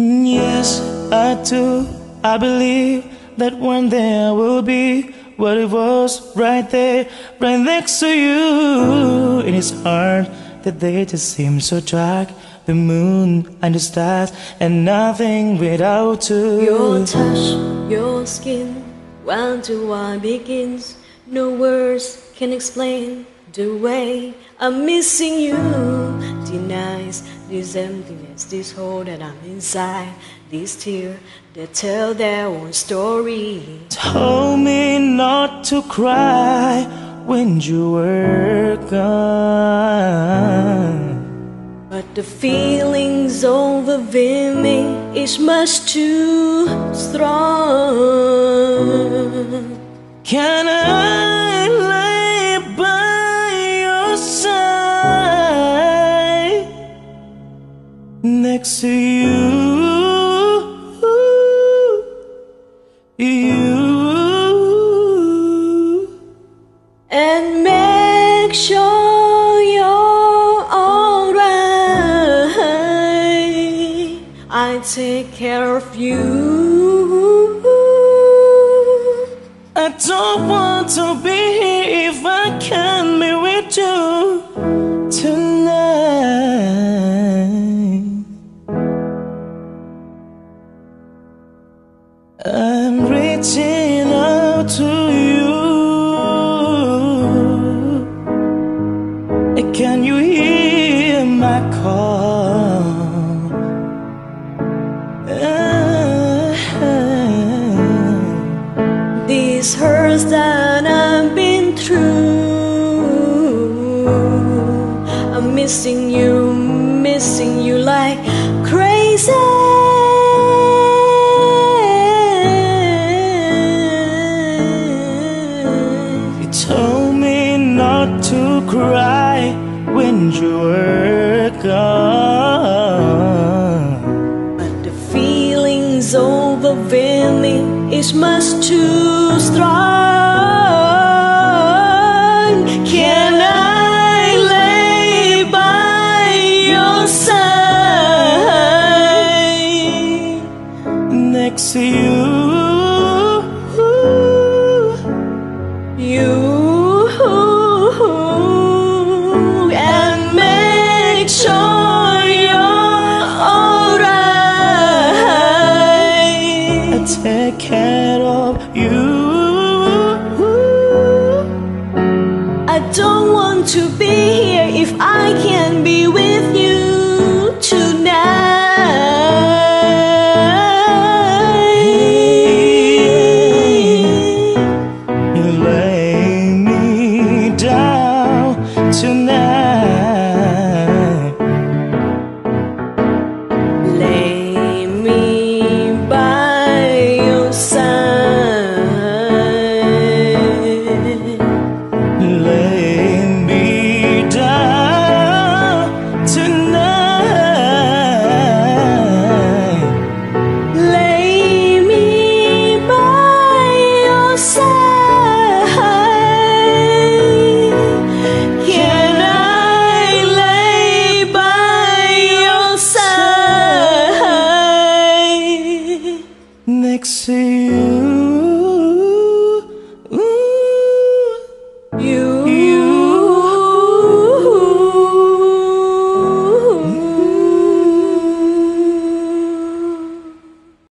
Yes, I do. I believe that one day I will be what it was right there, right next to you. It is hard that day just seems so dark. The moon and the stars, and nothing without you. Your touch, your skin, one to one begins. No words can explain the way I'm missing you. This emptiness, this hole that I'm inside, these tears that tell their own story. Told me not to cry when you were gone. But the feelings overwhelming is much too strong. Can I next to you? You. and make sure you're alright. I take care of you. I don't want to be here if I can't be with you tonight. Missing you, missing you like crazy. You told me not to cry when you were gone. But the feelings overwhelming it's much too strong. To you, You and make sure you're alright. I take care of you. I don't want to be here if I can't be with tonight makes you